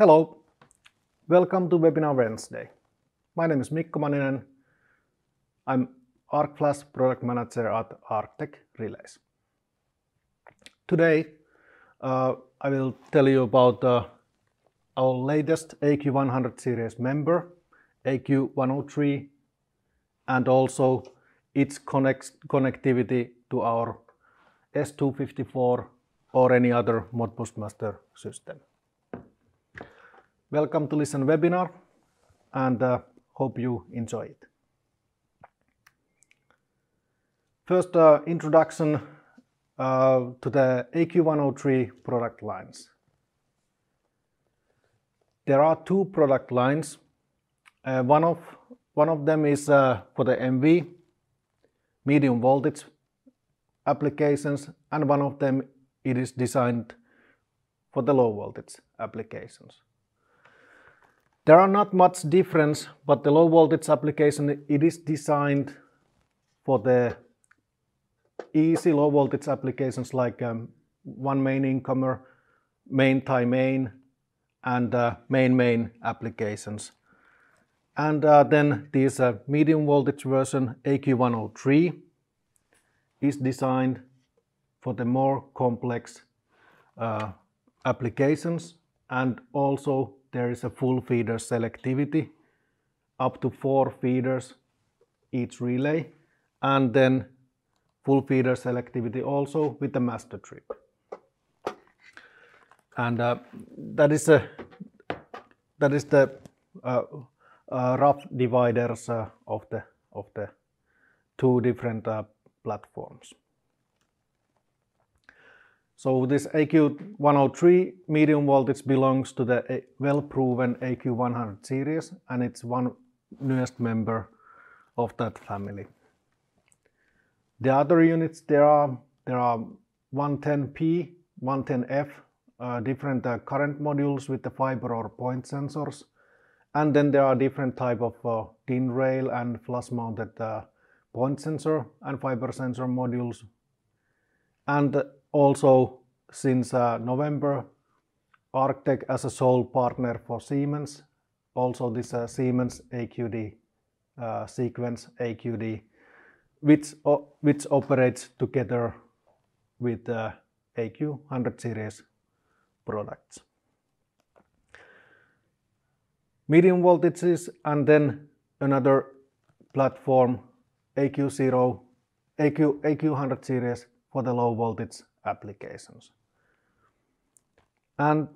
Hello. Welcome to Webinar Wednesday. My name is Mikko Manninen. I'm ArcFlash Product Manager at Arcteq Relays. Today, uh, I will tell you about uh, our latest AQ100 series member, AQ103, and also its connectivity to our S254 or any other Modbus master system. Welcome to listen webinar, and uh, hope you enjoy it. First, uh, introduction uh, to the AQ103 product lines. There are two product lines. One of them is for the MV, medium voltage applications, and one of them it is designed for the low voltage applications. There are not much difference, but the low voltage application, it is designed for the easy low voltage applications like um, one main incomer, main tie main, and uh, main main applications. And uh, then this uh, medium voltage version, AQ103, is designed for the more complex uh, applications, and also there is a full feeder selectivity, up to four feeders each relay, and then full feeder selectivity also with the master trip. And uh, that is a that is the uh, uh, rough dividers uh, of the two different platforms. So this AQ103 medium voltage belongs to the well-proven AQ100 series, and it's one newest member of that family. The other units, there are there are 110P, 110F, uh, different uh, current modules with the fiber or point sensors. And then there are different type of uh, DIN rail and flush-mounted point sensor and fiber sensor modules. Also since uh, November, Arcteq as a sole partner for Siemens, also this uh, Siemens AQD, uh, sequence AQD, which operates together with the AQ100 series products. Medium voltages and then another platform, AQ100 series for the low voltage applications. And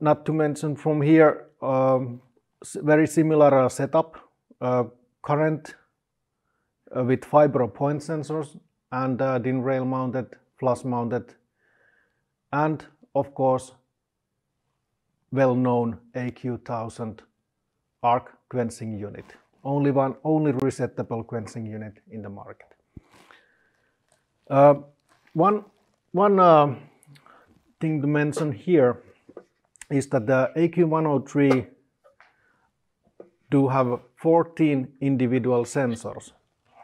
not to mention from here, um, very similar uh, setup, uh, current uh, with fiber point sensors and DIN rail mounted, flush mounted, and of course, well-known AQ1000 arc quenching unit. Only one, only resettable quenching unit in the market. One Uh, thing to mention here is that the AQ103 do have 14 individual sensors.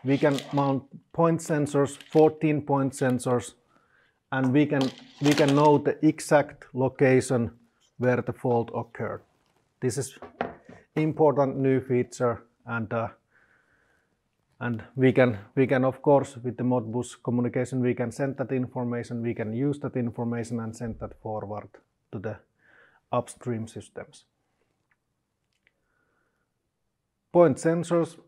We can mount point sensors, 14 point sensors, and we can know the exact location where the fault occurred. This is important new feature, and uh, we can, we can of course, with the Modbus communication, we can send that information, we can use that information and send that forward to the upstream systems. Point sensors,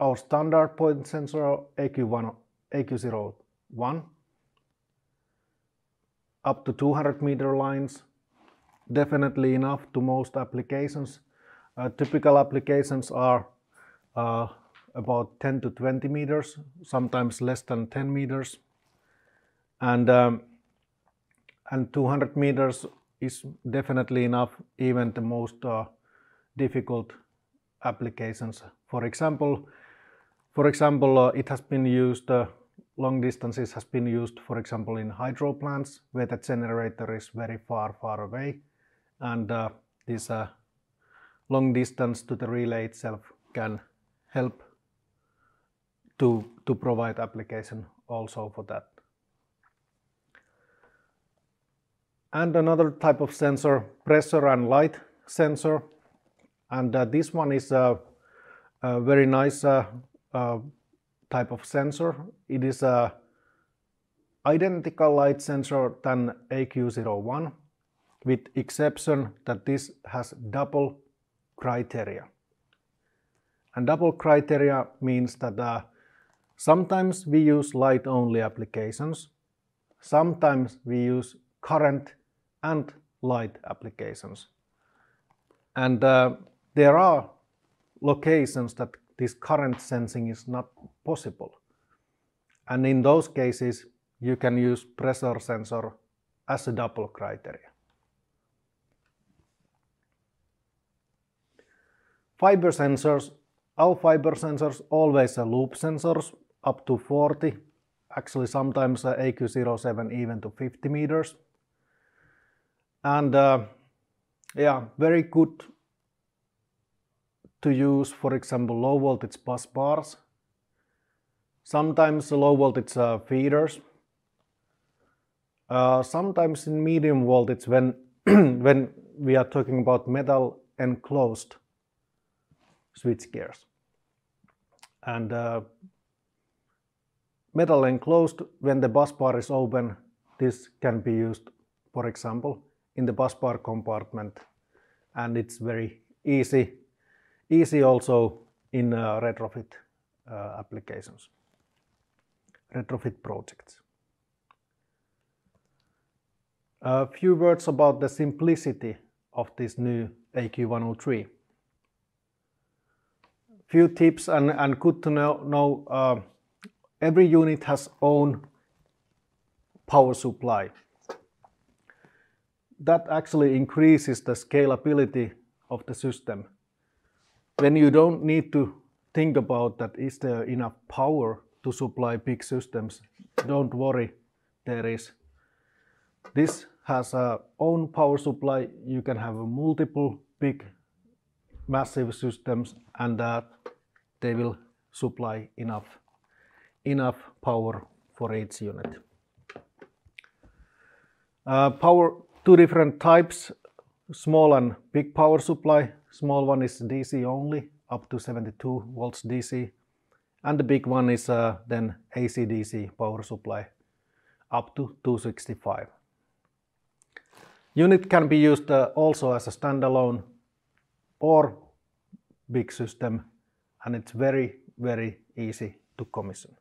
our standard point sensor, AQ01, up to 200 meter lines, definitely enough to most applications. Uh, typical applications are uh, about 10 to 20 meters, sometimes less than 10 meters. and and 200 meters is definitely enough, even the most difficult applications. For example, for example, uh, it has been used, uh, long distances has been used, for example, in hydro plants, where the generator is very far far away, and this long distance to the relay itself can help to to provide application also for that. And another type of sensor, pressure and light sensor. And uh, this one is a, a very nice uh, uh, type of sensor. It is a identical light sensor than AQ01 with exception that this has double criteria. And double criteria means that uh, sometimes we use light only applications, sometimes we use current and light applications. And uh, there are locations that this current sensing is not possible. And in those cases, you can use pressure sensor as a double criteria. Fiber sensors, our fiber sensors always are loop sensors up to 40, actually sometimes AQ07 even to 50 meters. And uh, yeah, very good to use, for example, low voltage bus bars. Sometimes low voltage uh, feeders. Uh, sometimes in medium voltage when, when we are talking about metal enclosed switch gears. And uh, metal enclosed, when the bus bar is open, this can be used, for example, in the bus bar compartment. And it's very easy, easy also in uh, retrofit uh, applications, retrofit projects. A few words about the simplicity of this new AQ103 few tips and, and good to know, know uh, every unit has own power supply. That actually increases the scalability of the system. When you don't need to think about that is there enough power to supply big systems, don't worry, there is. This has a own power supply. You can have multiple big massive systems and that they will supply enough, enough power for each unit. Uh, power, two different types, small and big power supply. Small one is DC only, up to 72 volts DC. And the big one is uh, then AC-DC power supply, up to 265. Unit can be used uh, also as a standalone or big system and it's very, very easy to commission.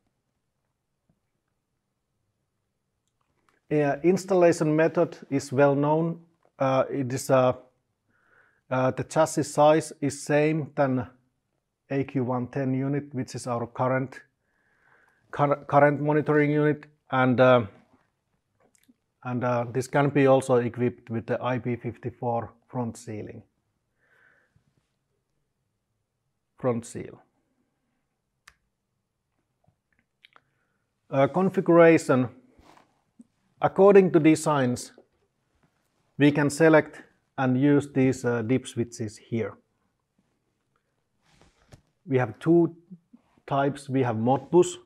Uh, installation method is well known. Uh, it is uh, uh the chassis size is same than AQ110 unit, which is our current current monitoring unit, and uh, and uh, this can be also equipped with the IP54 front sealing. front seal. Uh, configuration. According to designs, we can select and use these uh, dip switches here. We have two types. We have Modbus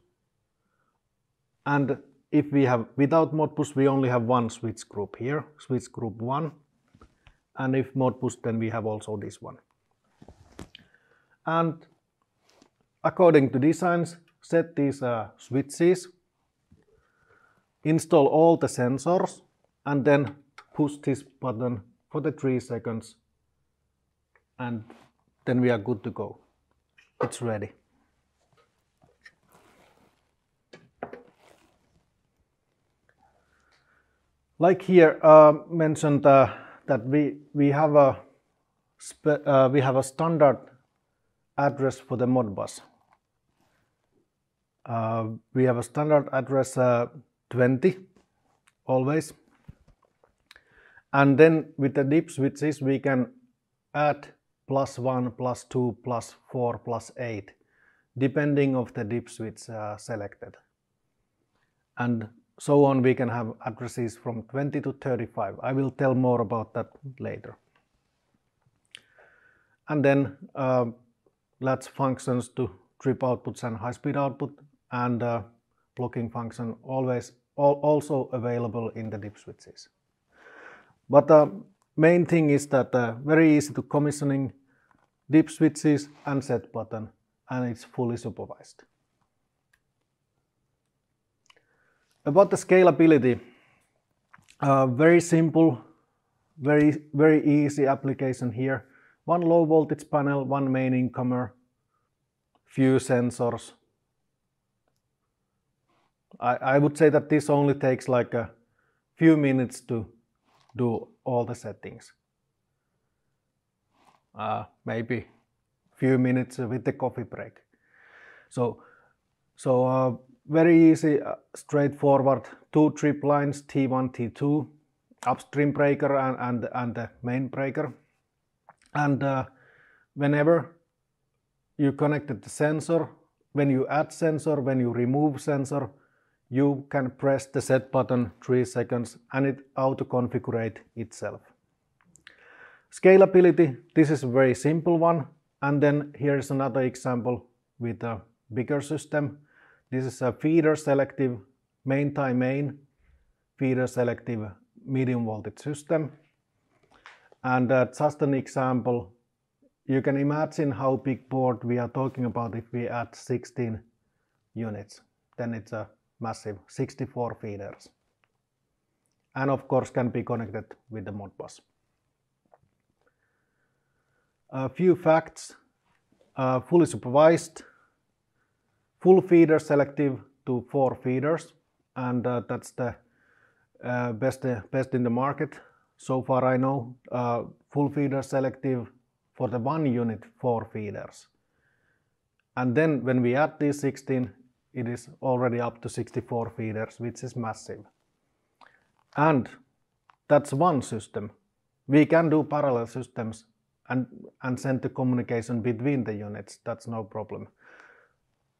and if we have without Modbus we only have one switch group here, switch group 1 and if Modbus then we have also this one and according to designs set these uh, switches install all the sensors and then push this button for the 3 seconds and then we are good to go. It's ready. Like here uh, mentioned uh, that we we have a uh, we have a standard address for the Modbus. Uh, we have a standard address uh, 20 always. And then with the dip switches we can add plus 1, plus 2, plus 4, plus 8 depending of the dip switch uh, selected. And so on we can have addresses from 20 to 35. I will tell more about that later. And then uh, latch functions to trip outputs and high-speed output and uh, blocking function always al also available in the dip switches. But the main thing is that uh, very easy to commissioning dip switches and set button and it's fully supervised. About the scalability, uh, very simple, very, very easy application here. One low voltage panel, one main incomer, few sensors. I, I would say that this only takes like a few minutes to do all the settings. Uh, maybe few minutes with the coffee break. So, so uh, very easy, uh, straightforward, two trip lines, T1, T2, upstream breaker and, and, and the main breaker. And uh, whenever you connected the sensor, when you add sensor, when you remove sensor, you can press the set button 3 seconds and it auto configure itself. Scalability, this is a very simple one. And then here's another example with a bigger system. This is a feeder selective main time main feeder selective medium voltage system. And uh, just an example, you can imagine how big board we are talking about if we add 16 units. Then it's a massive 64 feeders. And of course can be connected with the Modbus. A few facts, uh, fully supervised, full feeder selective to four feeders, and uh, that's the uh, best, uh, best in the market. So far I know, uh, full feeder selective for the one unit, four feeders. And then when we add these 16, it is already up to 64 feeders, which is massive. And that's one system. We can do parallel systems and, and send the communication between the units. That's no problem.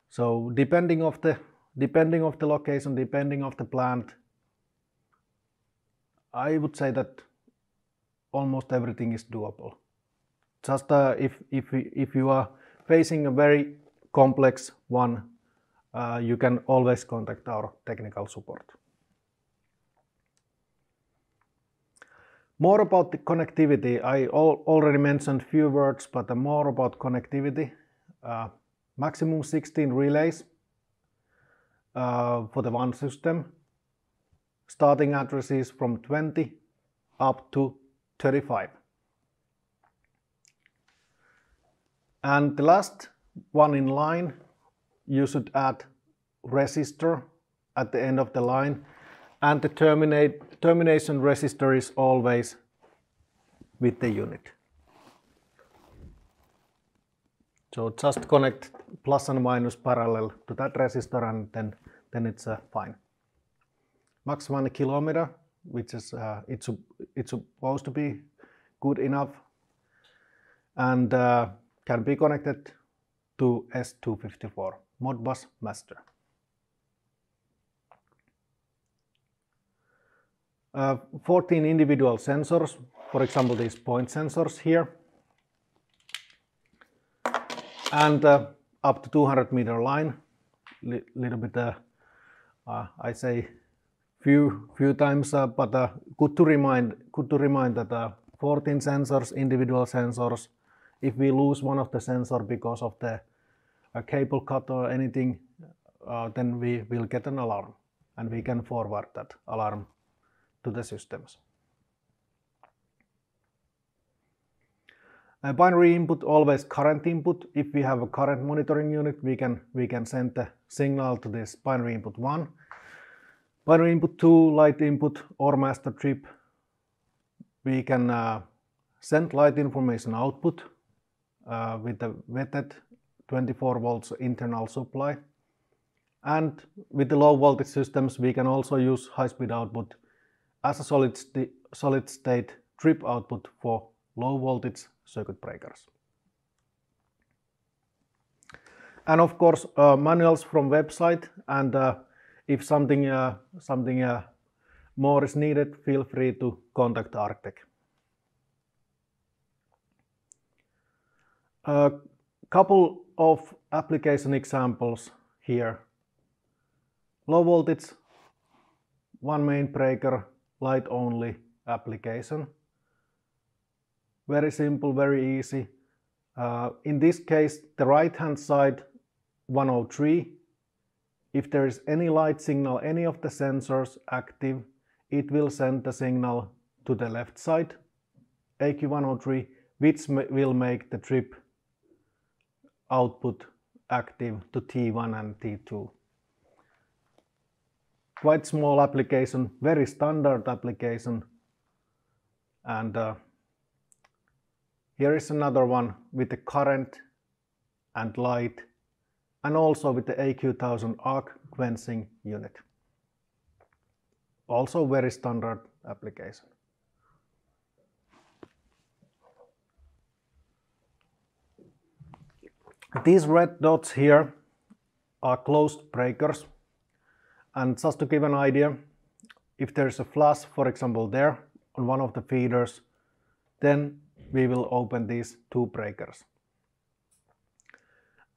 So depending of the depending of the location, depending of the plant, I would say that almost everything is doable. Just uh, if if if you are facing a very complex one, uh, you can always contact our technical support. More about the connectivity. I al already mentioned few words, but more about connectivity. Uh, maximum 16 relays uh, for the one system. Starting addresses from 20 up to 35. And the last one in line, you should add resistor at the end of the line and the terminate, termination resistor is always with the unit. So just connect plus and minus parallel to that resistor and then, then it's uh, fine. Max one kilometer, which is uh, it's, it's supposed to be good enough and uh, can be connected to S254 Modbus master. Uh, 14 individual sensors, for example these point sensors here, and uh, up to 200 meter line, li little bit, uh, uh, I say few few times, uh, but uh, good to remind good to remind that 14 sensors, individual sensors. If we lose one of the sensor because of the cable cut or anything, then we will get an alarm, and we can forward that alarm to the systems. A binary input always current input. If we have a current monitoring unit, we can we can send the signal to this binary input 1. Binary input 2, light input or master trip. We can uh, send light information output uh, with the vetted 24 volts internal supply. And with the low voltage systems, we can also use high speed output as a solid, st solid state trip output for low voltage circuit breakers. And of course, uh, manuals from website and uh, if something, uh, something uh, more is needed, feel free to contact Arcteq. A couple of application examples here. Low voltage, one main breaker, light only, application. Very simple, very easy. Uh, in this case, the right hand side 103, if there is any light signal, any of the sensors active, it will send the signal to the left side, AQ103, which will make the trip output active to T1 and T2. Quite small application, very standard application. And uh, here is another one with the current and light and also with the AQ1000 arc quenching unit. Also very standard application. These red dots here are closed breakers. And just to give an idea, if there's a flash, for example, there on one of the feeders, then we will open these two breakers.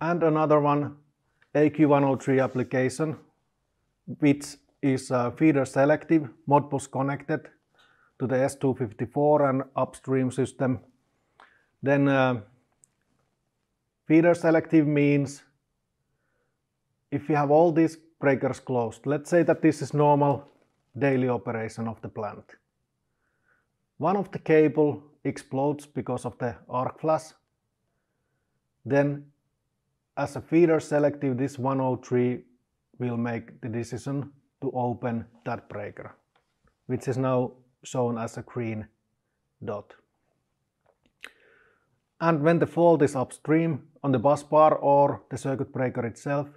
And another one, AQ103 application, which is uh, feeder selective, Modbus connected to the S254 and upstream system. Then uh, feeder selective means if we have all these breakers closed, let's say that this is normal daily operation of the plant. One of the cable explodes because of the arc flash. Then as a feeder selective, this 103 will make the decision to open that breaker, which is now shown as a green dot. And when the fault is upstream on the bus bar or the circuit breaker itself,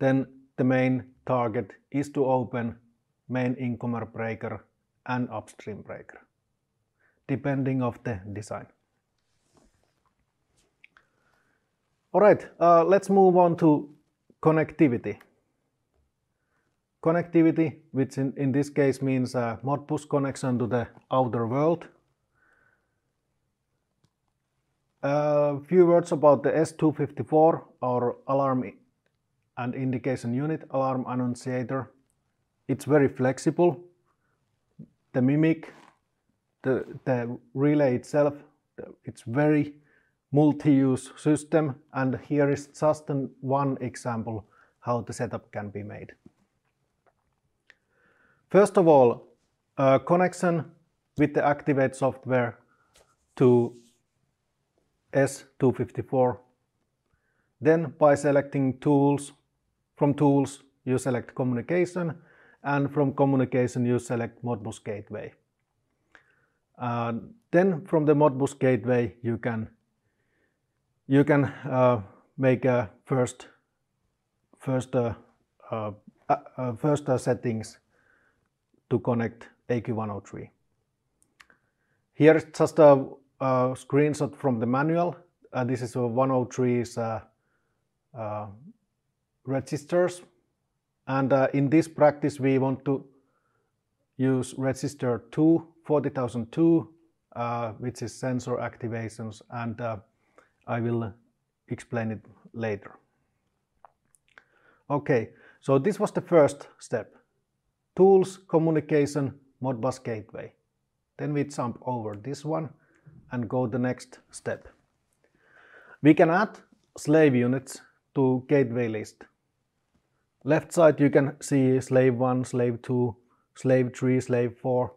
then the main target is to open main incomer breaker and upstream breaker, depending of the design. All right, uh, let's move on to connectivity. Connectivity, which in, in this case means a Modbus connection to the outer world. A few words about the S254, our alarm and indication unit, alarm annunciator. It's very flexible. The mimic, the, the relay itself, it's very multi-use system and here is just an one example how the setup can be made. First of all, a connection with the AQtivate software to S254. Then by selecting tools, from tools you select communication and from communication you select Modbus gateway. Uh, then from the Modbus gateway you can you can uh, make a first first uh, uh, uh first uh, settings to connect AQ103. Here is just a, a screenshot from the manual. Uh, this is a 103's uh, uh, registers. And uh, in this practice, we want to use register 2, 40002, uh, which is sensor activations, and uh, I will explain it later. Okay, so this was the first step. Tools, Communication, Modbus Gateway. Then we jump over this one and go the next step. We can add slave units to gateway list. Left side you can see slave 1, slave 2, slave 3, slave 4.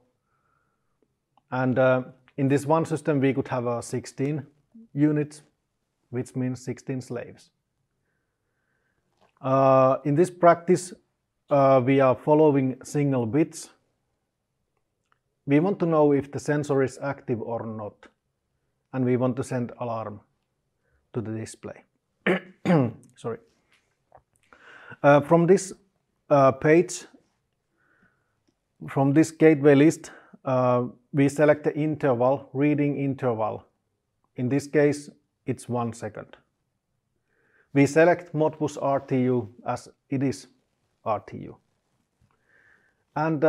And uh, in this one system we could have uh, 16 units, which means 16 slaves. Uh, in this practice uh, we are following single bits. We want to know if the sensor is active or not. And we want to send alarm to the display. Sorry. Uh, from this uh, page, from this gateway list, uh, we select the interval, reading interval. In this case, it's one second. We select Modbus RTU as it is RTU. And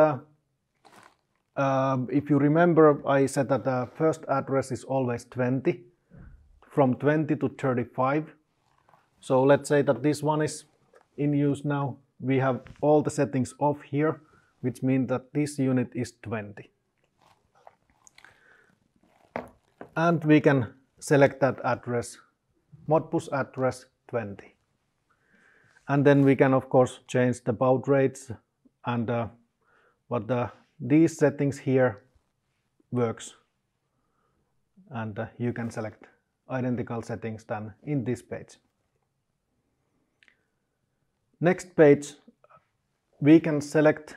uh, if you remember, I said that the first address is always 20, from 20 to 35. So let's say that this one is in use now. We have all the settings off here, which means that this unit is 20. and we can select that address, Modbus address 20. And then we can of course change the baud rates and uh, what the, these settings here works and uh, you can select identical settings than in this page. Next page we can select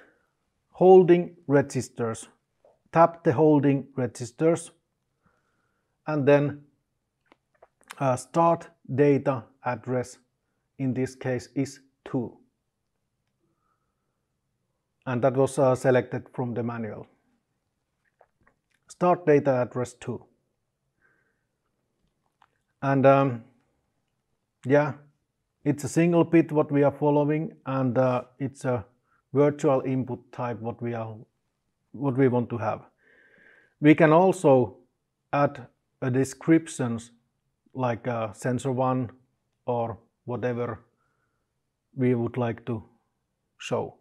holding registers. Tap the holding registers and then uh, start data address in this case is 2 and that was uh, selected from the manual. Start data address 2 and um, yeah it's a single bit what we are following and uh, it's a virtual input type what we are what we want to have. We can also add a descriptions like a sensor one or whatever we would like to show.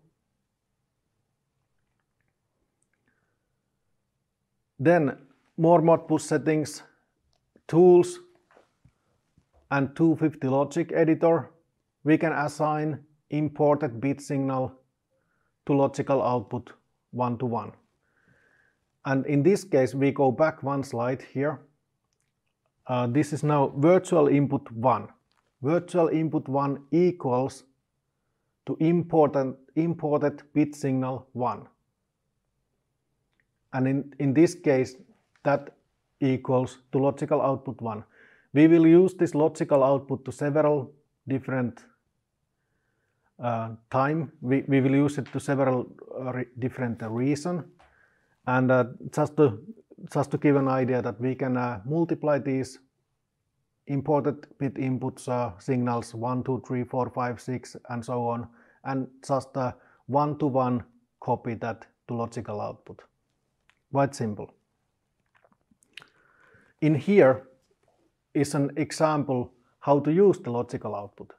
Then more Modbus settings, tools and 250 logic editor. We can assign imported bit signal to logical output one to one. And in this case, we go back one slide here. Uh, this is now virtual input 1. Virtual input 1 equals to imported, imported bit signal 1. And in, in this case, that equals to logical output 1. We will use this logical output to several different uh, time. We, we will use it to several uh, re different uh, reasons. And uh, just to just to give an idea that we can uh, multiply these imported bit inputs uh, signals 1, 2, 3, 4, 5, 6 and so on and just uh, one to one copy that to logical output. Quite simple. In here is an example how to use the logical output.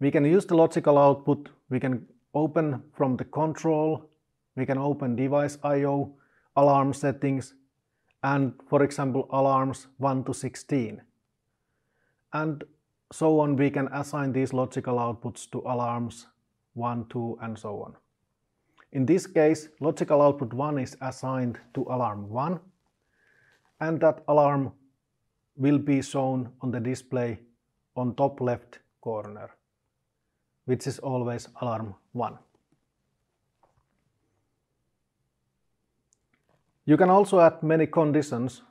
We can use the logical output, we can open from the control we can open device I.O., alarm settings, and for example alarms 1 to 16. And so on we can assign these logical outputs to alarms 1, 2 and so on. In this case, logical output 1 is assigned to alarm 1 and that alarm will be shown on the display on top left corner, which is always alarm 1. You can also add many conditions.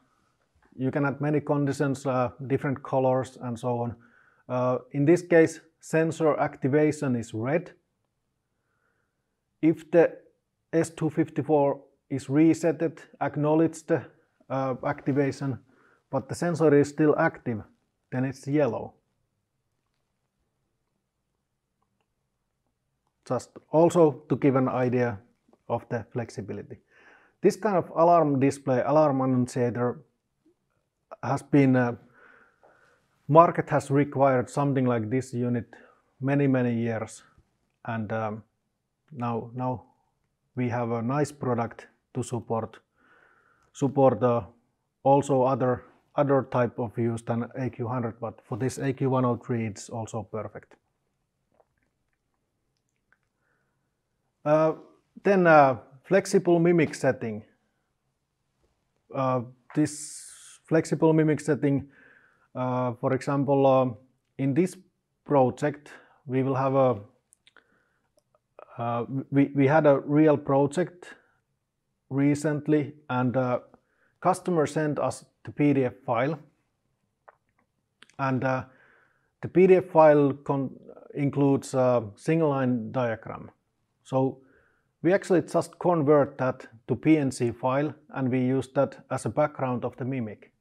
You can add many conditions, uh, different colors and so on. Uh, in this case, sensor activation is red. If the S254 is resetted, acknowledged the uh, activation, but the sensor is still active, then it's yellow. Just also to give an idea of the flexibility. This kind of alarm display, alarm annunciator has been, uh, market has required something like this unit many, many years. And um, now, now we have a nice product to support, support uh, also other, other type of use than AQ100, but for this AQ103 it's also perfect. Uh, then uh, Flexible mimic setting. Uh, this flexible mimic setting, uh, for example, uh, in this project, we will have a, uh, we, we had a real project recently and uh, customer sent us the PDF file and uh, the PDF file includes a single line diagram. So we actually just convert that to PNG file and we use that as a background of the mimic.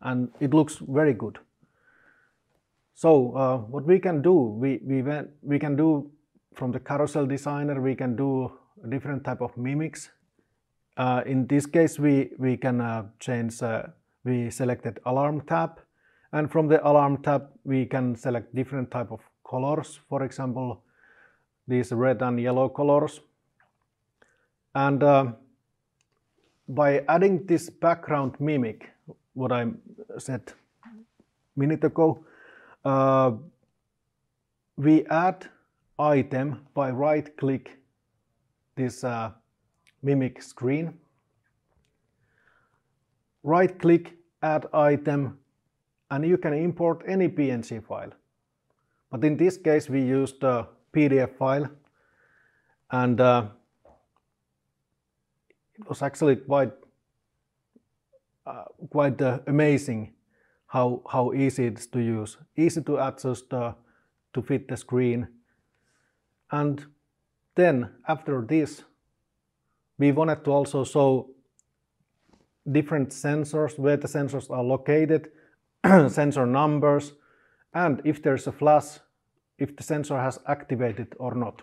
And it looks very good. So uh, what we can do, we, we, we can do from the carousel designer, we can do different type of mimics. Uh, in this case, we, we can uh, change, uh, we selected alarm tab. And from the alarm tab, we can select different type of colors. For example, these red and yellow colors and uh, by adding this background mimic, what I said a minute ago, uh, we add item by right click this uh, mimic screen. Right click, add item, and you can import any PNG file. But in this case, we used a PDF file, and uh, it was actually quite uh, quite uh, amazing how how easy it is to use, easy to adjust to fit the screen, and then after this, we wanted to also show different sensors, where the sensors are located, sensor numbers, and if there's a flash, if the sensor has activated or not.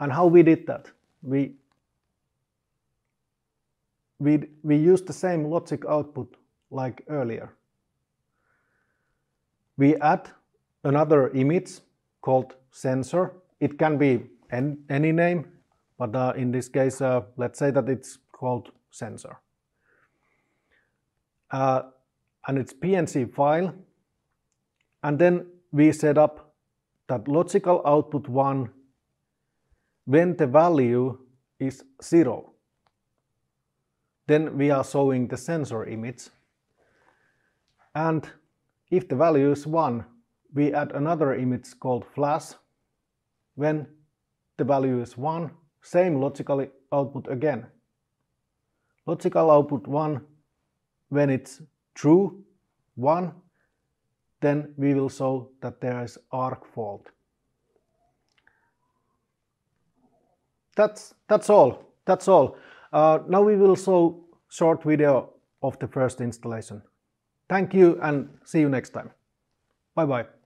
And how we did that? We, we, we used the same logic output like earlier. We add another image called sensor it can be any name, but uh, in this case, uh, let's say that it's called sensor. Uh, and it's PNG file. And then we set up that logical output 1 when the value is 0. Then we are showing the sensor image. And if the value is 1, we add another image called flash when the value is 1, same logical output again. Logical output 1, when it's true, 1, then we will show that there is arc fault. That's, that's all. That's all. Uh, now we will show short video of the first installation. Thank you and see you next time. Bye bye.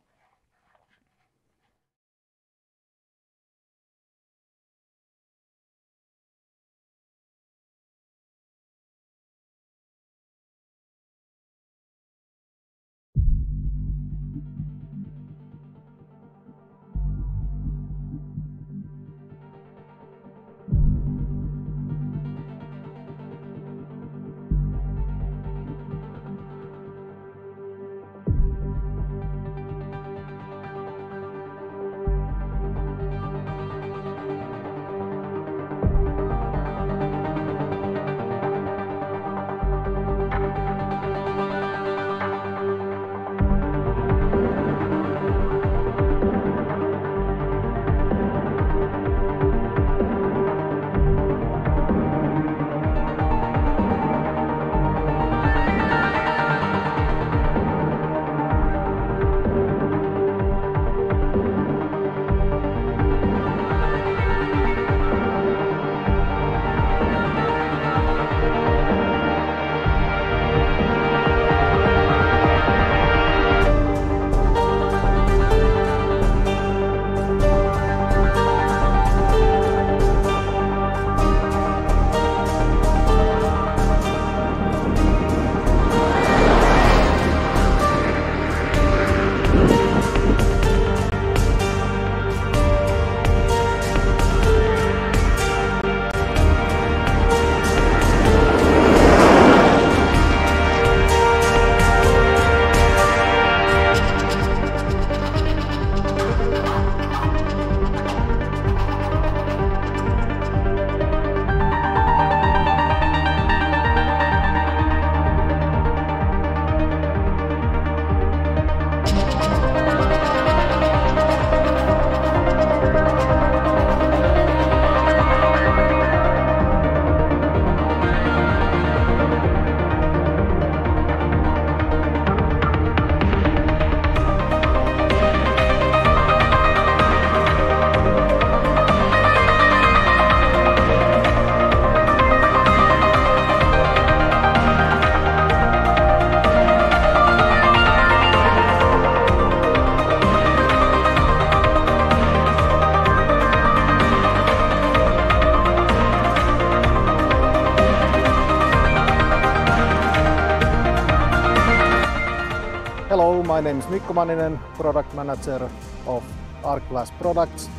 Name is Mikko Manninen, Product Manager of ArcFlash Products.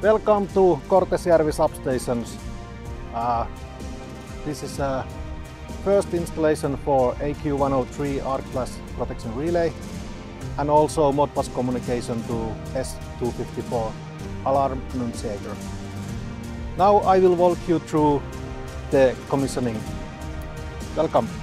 Welcome to Kortesjärvi Substations. Uh, This is a first installation for AQ103 Arc Flash protection relay and also Modbus communication to S254 alarm annunciator. Now I will walk you through the commissioning. Welcome.